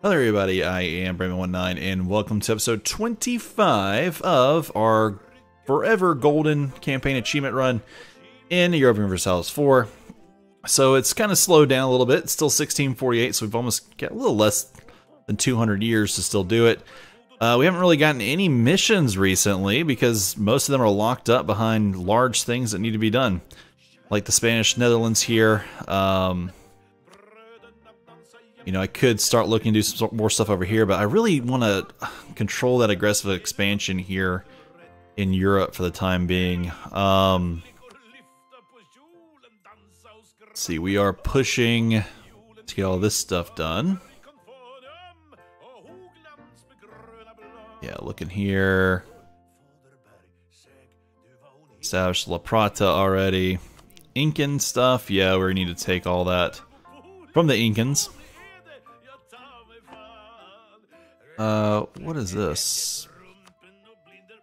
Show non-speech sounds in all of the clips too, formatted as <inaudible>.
Hello everybody, I am Brantman19 and welcome to episode 25 of our Forever Golden campaign achievement run in Europa Universalis 4. So it's kind of slowed down a little bit, it's still 1648, so we've almost got a little less than 200 years to still do it. Uh, we haven't really gotten any missions recently because most of them are locked up behind large things that need to be done. Like the Spanish Netherlands here, um, you know, I could start looking to do some more stuff over here, but I really want to control that aggressive expansion here in Europe for the time being. Um, see, we are pushing to get all this stuff done. Yeah, looking here. Established La Plata already. Incan stuff, yeah, we need to take all that from the Incans. Uh, what is this?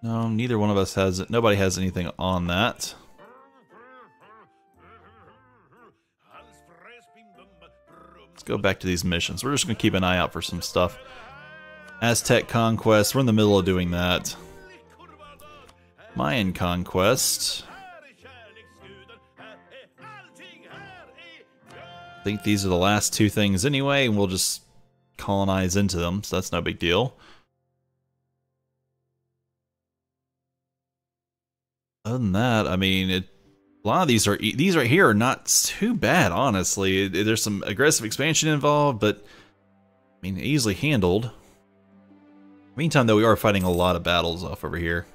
No, neither one of us has it. Nobody has anything on that. Let's go back to these missions. We're just going to keep an eye out for some stuff. Aztec Conquest, we're in the middle of doing that. Mayan Conquest. I think these are the last two things anyway, and we'll just colonize into them, so that's no big deal. Other than that, I mean, it, a lot of these are these right here are not too bad, honestly. There's some aggressive expansion involved, but I mean, easily handled. Meantime, though, we are fighting a lot of battles off over here.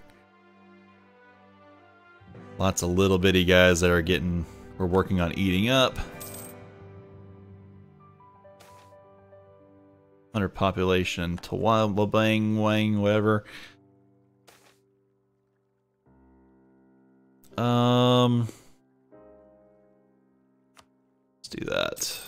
Lots of little bitty guys that are getting, we're working on eating up. Under population, Tawabang, Wang, whatever. Um, let's do that.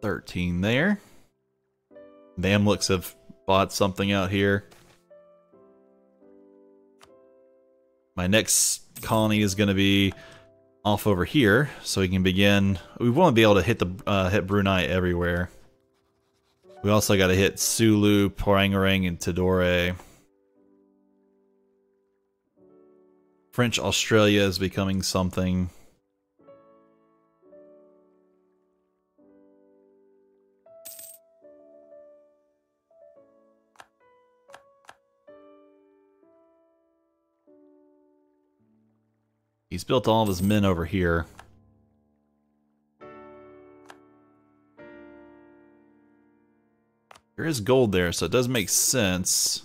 Thirteen there. Mamluks have bought something out here. My next colony is going to be off over here, so we can begin. We want to be able to hit the uh, hit Brunei everywhere. We also got to hit Sulu, Parangarang, and Tidore. French Australia is becoming something. He's built all of his men over here. There is gold there, so it does make sense.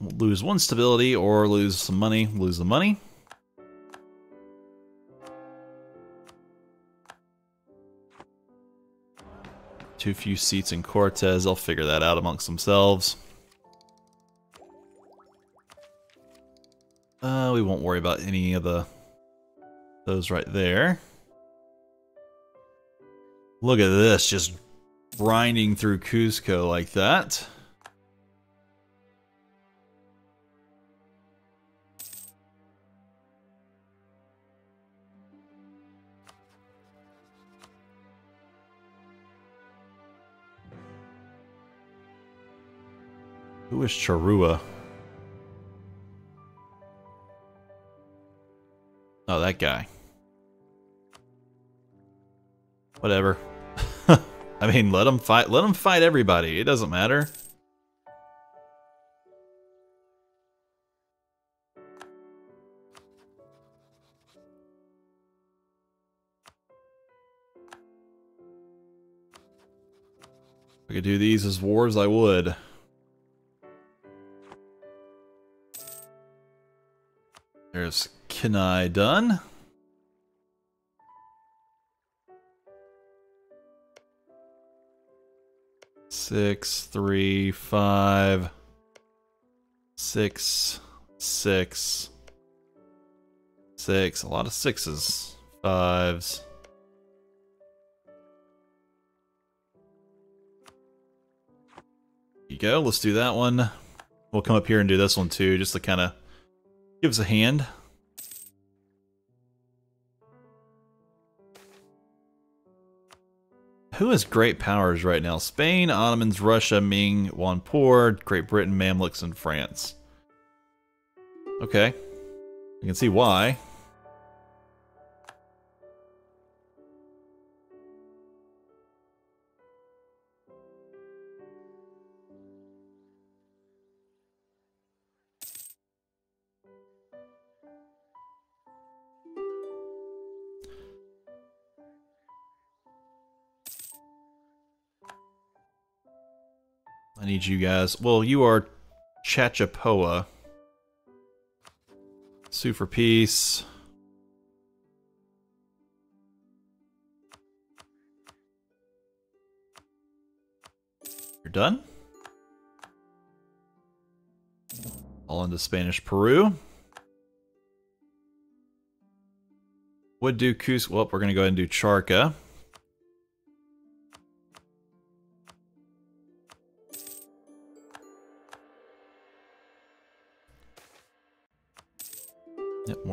Lose one stability or lose some money. Lose the money. Too few seats in Cortes. They'll figure that out amongst themselves. Uh, we won't worry about any of the those right there. Look at this, just grinding through Cusco like that. Is Charrua? Oh, that guy. Whatever. <laughs> I mean, let them fight. Let them fight everybody. It doesn't matter. If I could do these as wars, I would. There's Kenai done. Six, three, five, six, six, six. A lot of sixes, fives. There you go. Let's do that one. We'll come up here and do this one too, just to kind of give us a hand. Who has great powers right now? Spain, Ottomans, Russia, Ming, Jaunpur, Great Britain, Mamluks, and France. Okay. You can see why. Need you guys. Well, you are Chachapoya. Sue for peace. You're done? All into Spanish Peru. Would do Cus. Well, we're going to go ahead and do Charca.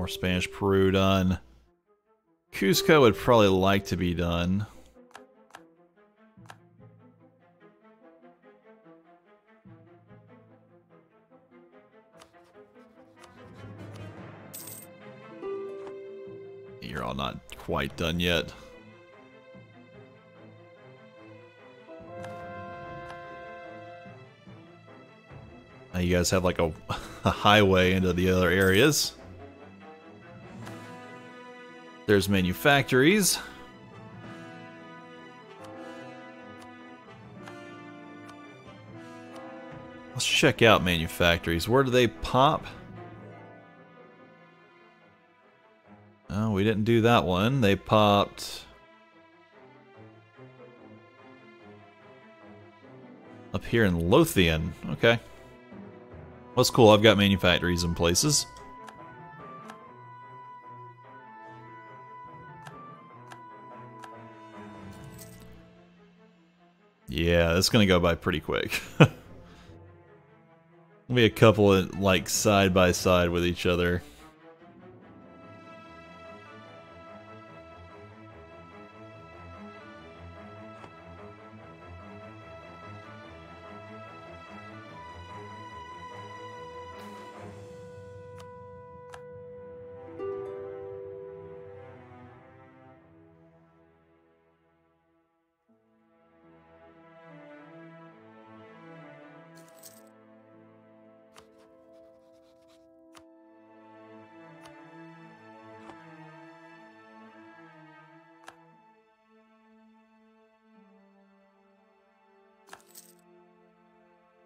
More Spanish Peru done. Cusco would probably like to be done. You're all not quite done yet. You guys have like a, <laughs> a highway into the other areas. There's manufactories. Let's check out manufactories. Where do they pop? Oh, we didn't do that one. They popped... Up here in Lothian. Okay. That's cool. I've got manufactories in places. Yeah, it's gonna go by pretty quick. <laughs> be a couple of, like, side by side with each other.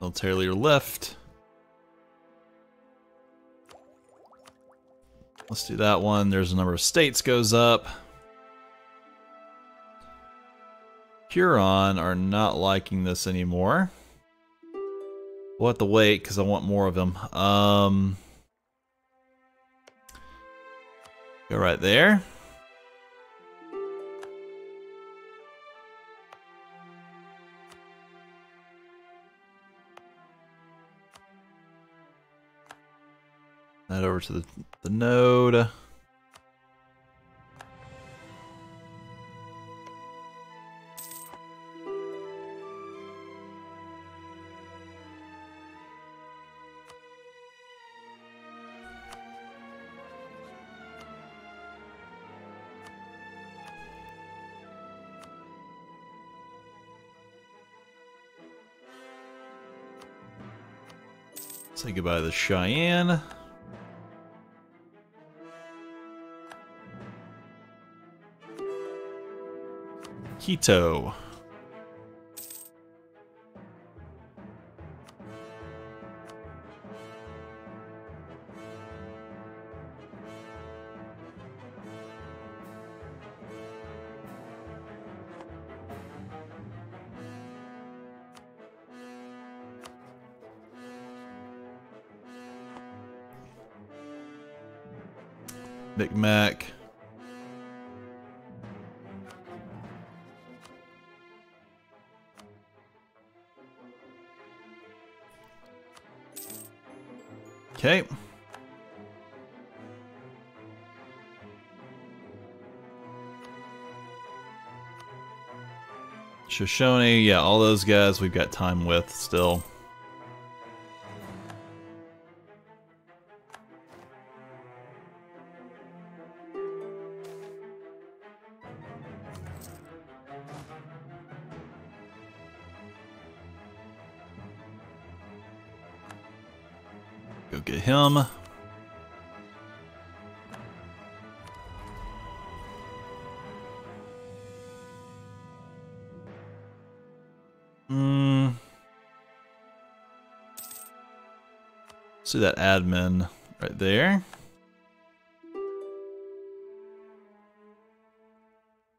Leader left. Let's do that one. There's a number of states goes up. Huron are not liking this anymore. We'll have to wait because I want more of them. Um, go right there. That over to the, the node. Say goodbye to the Cheyenne. Quito. Micmac. Okay. Shoshone, yeah, all those guys we've got time with still. Go get him. Hmm. See that admin right there.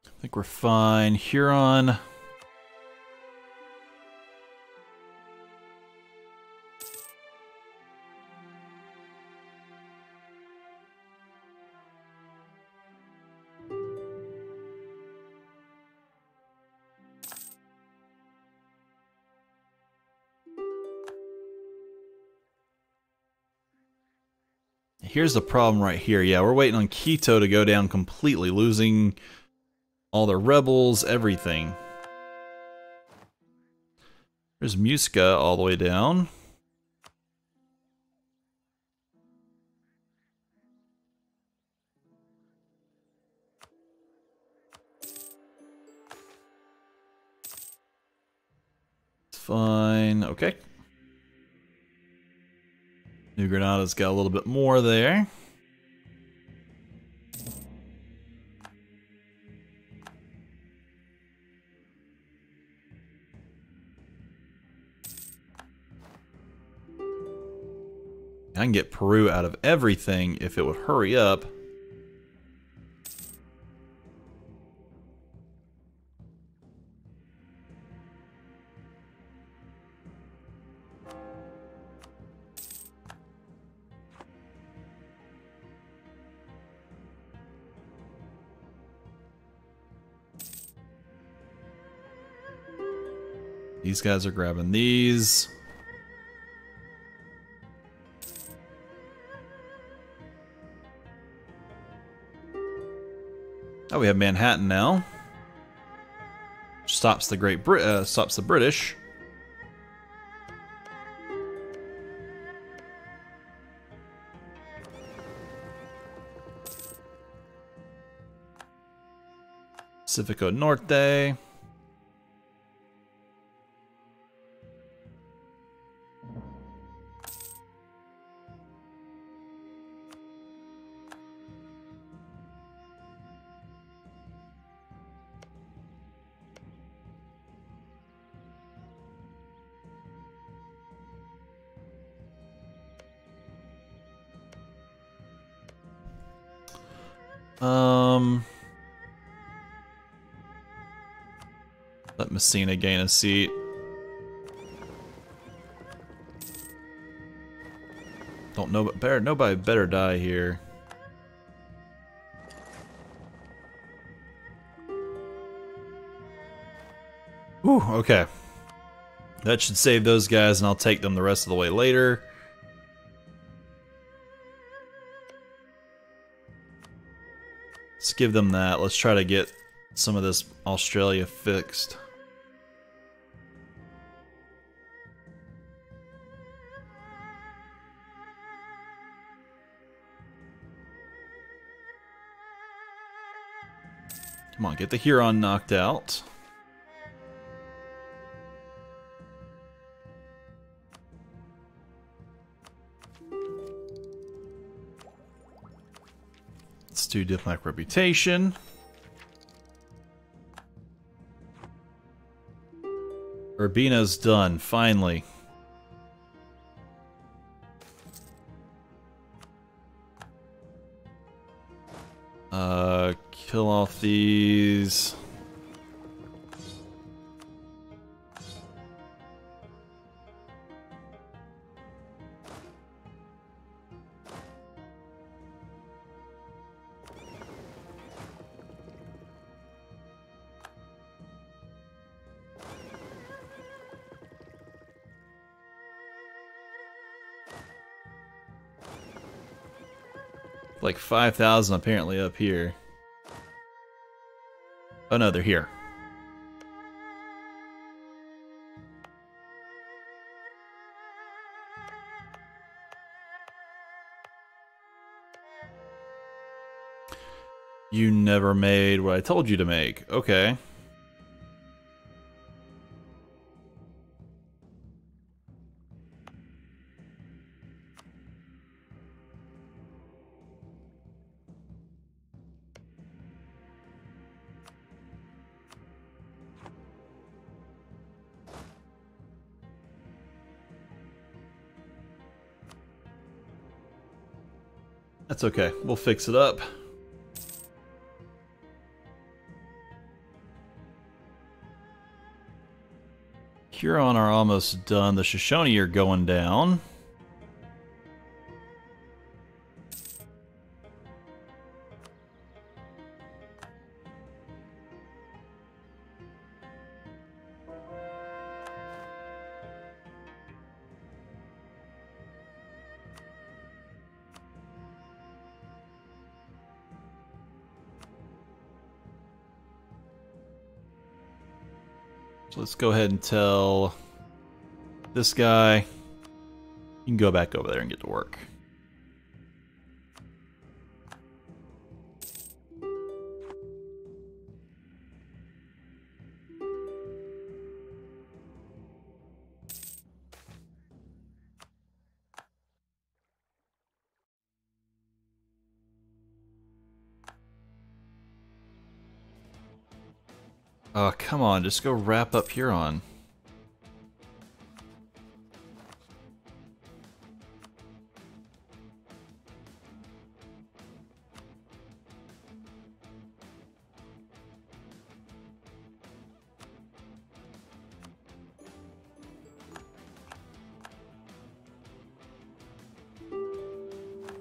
I think we're fine. Huron. Here's the problem right here. Yeah, we're waiting on Quito to go down completely, losing all the rebels, everything. There's Muisca all the way down. It's fine, okay. New Granada's got a little bit more there. I can get Peru out of everything if it would hurry up. These guys are grabbing these. Oh, we have Manhattan now. Stops the Great Brit uh, stops the British. Pacifico Norte. Messina gain a seat. Don't know, but better nobody better die here. Ooh, okay. That should save those guys, and I'll take them the rest of the way later. Let's give them that. Let's try to get some of this Australia fixed. Come on, get the Huron knocked out. Let's do diplomatic reputation. Urbina's done, finally. Uh, Kill off these. like 5,000 apparently up here. Oh no, they're here. You never made what I told you to make. Okay. That's okay. We'll fix it up. Huron are almost done. The Shoshone are going down. So let's go ahead and tell this guy you can go back over there and get to work. Just go wrap up Huron.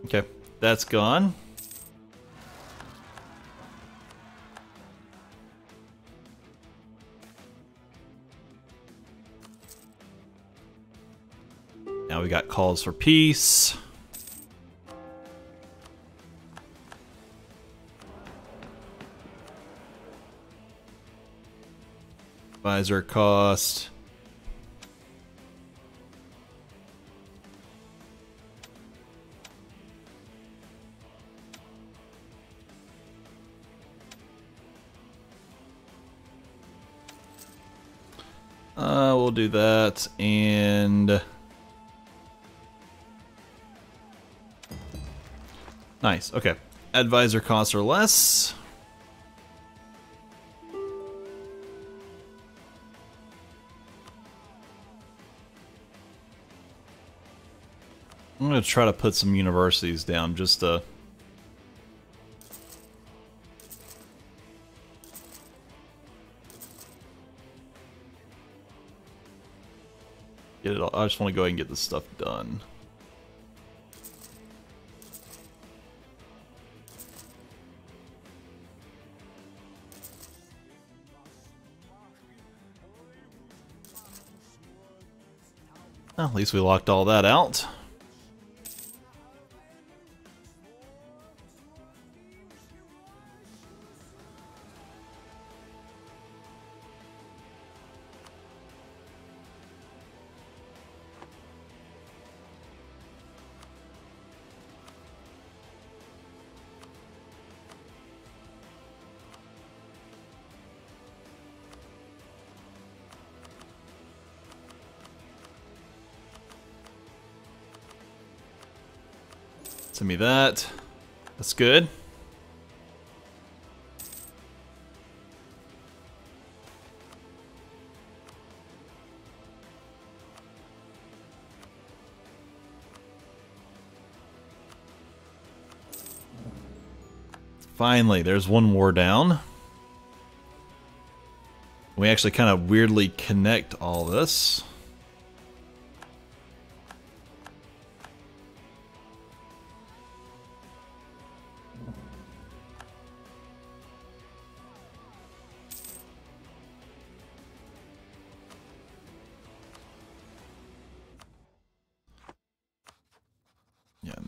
Okay, that's gone. Got calls for peace. Advisor cost. Uh, we'll do that and Nice, okay. Advisor costs are less. I'm to try to put some universities down just to... Get it all. I just want to go ahead and get this stuff done. Well, at least we locked all that out. Send me that. That's good. Finally, there's one war down. We actually kind of weirdly connect all this.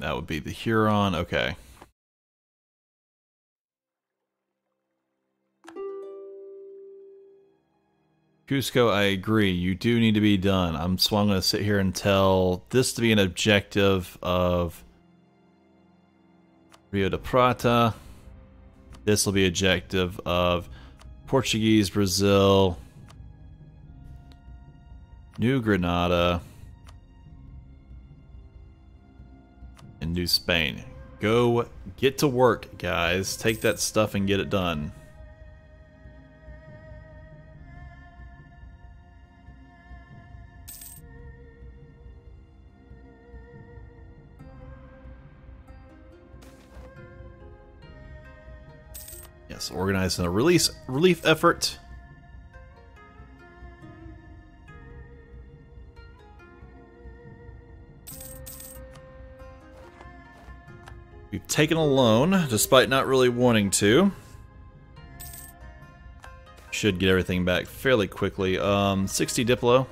that would be the Huron. Okay. Cusco, I agree. You do need to be done. I'm so I'm going to sit here and tell this to be an objective of Rio de Prata. This will be objective of Portuguese Brazil, New Granada. New Spain. Go get to work, guys. Take that stuff and get it done. Yes, organizing a release relief effort. Taken a loan, despite not really wanting to. Should get everything back fairly quickly. Um, 60 Diplo.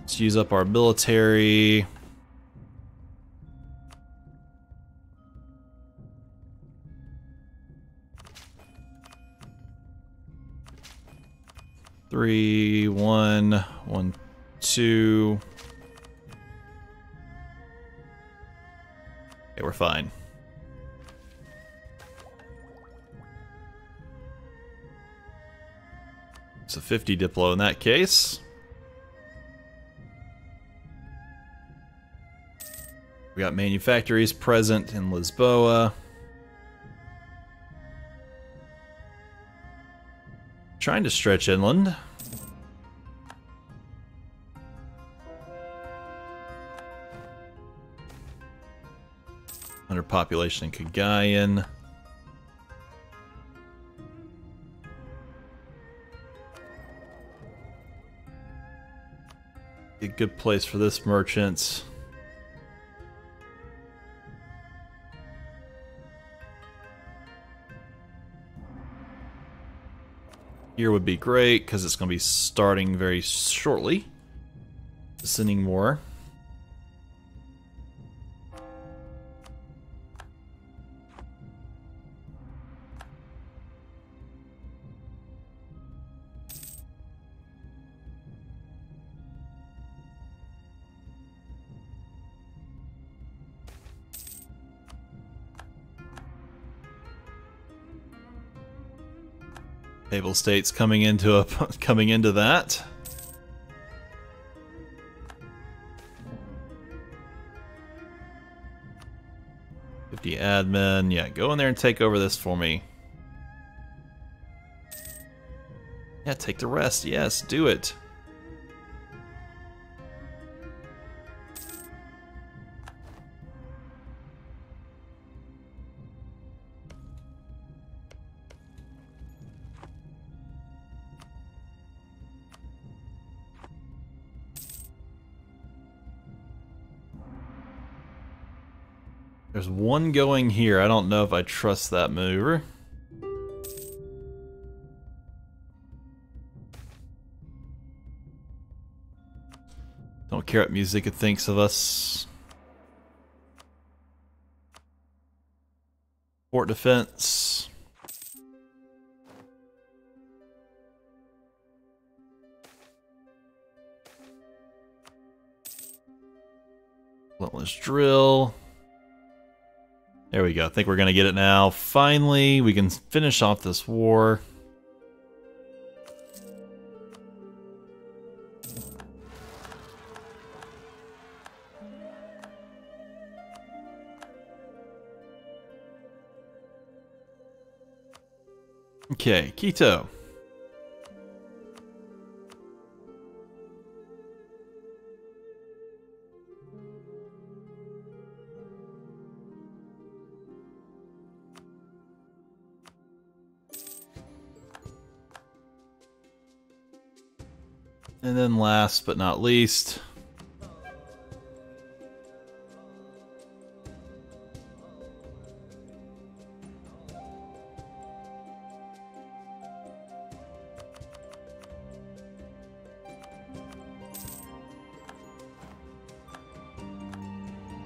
Let's use up our military. Three, one, one, two. Okay, we're fine. It's a 50 Diplo in that case. We got manufactories present in Lisboa. Trying to stretch inland. Under population in Cagayan. A good place for this merchant. Here would be great because it's going to be starting very shortly. Sending more. States coming into a <laughs> coming into that. Fifty admin, yeah, go in there and take over this for me. Yeah, take the rest. Yes, do it. One going here. I don't know if I trust that maneuver. Don't care what music it thinks of us. Fort defense. Relentless drill. There we go. I think we're going to get it now. Finally, we can finish off this war. Okay, Quito. Last but not least,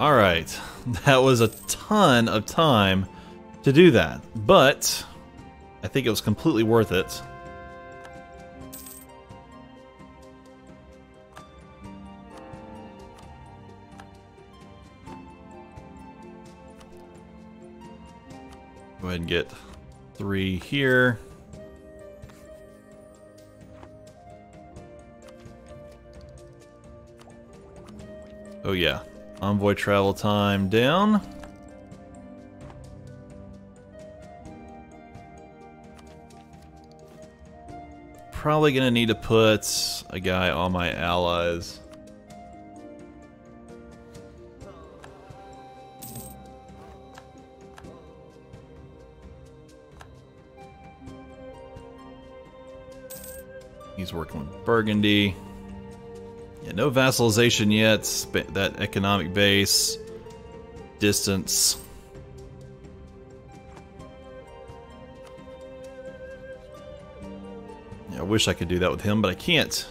Alright, <laughs> that was a ton of time to do that, but I think it was completely worth it. Get three here. Oh yeah, envoy travel time down. Probably gonna need to put a guy on my allies. He's working with Burgundy. Yeah, no vassalization yet. That economic base. Distance. Yeah, I wish I could do that with him, but I can't.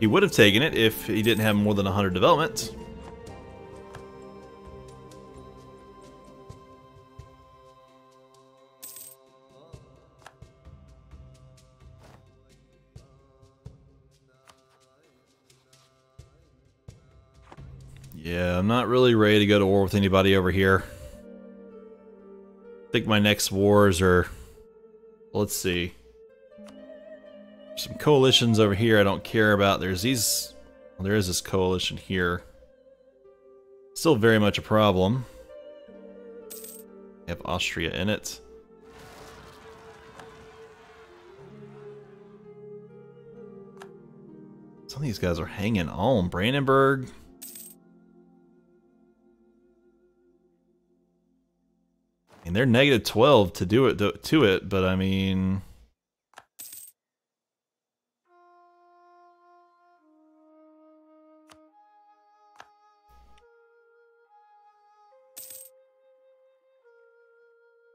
He would have taken it if he didn't have more than 100 development. Really ready to go to war with anybody over here. I think my next wars are... Let's see. Some coalitions over here I don't care about. There's these... Well, there is this coalition here. Still very much a problem. Have Austria in it. Some of these guys are hanging on. Brandenburg... And they're negative 12 to do it to it, but I mean...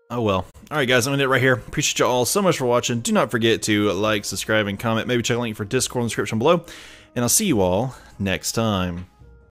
Oh well. Alright guys, I'm to end it right here. Appreciate you all so much for watching. Do not forget to like, subscribe, and comment. Maybe check a link for Discord in the description below. And I'll see you all next time.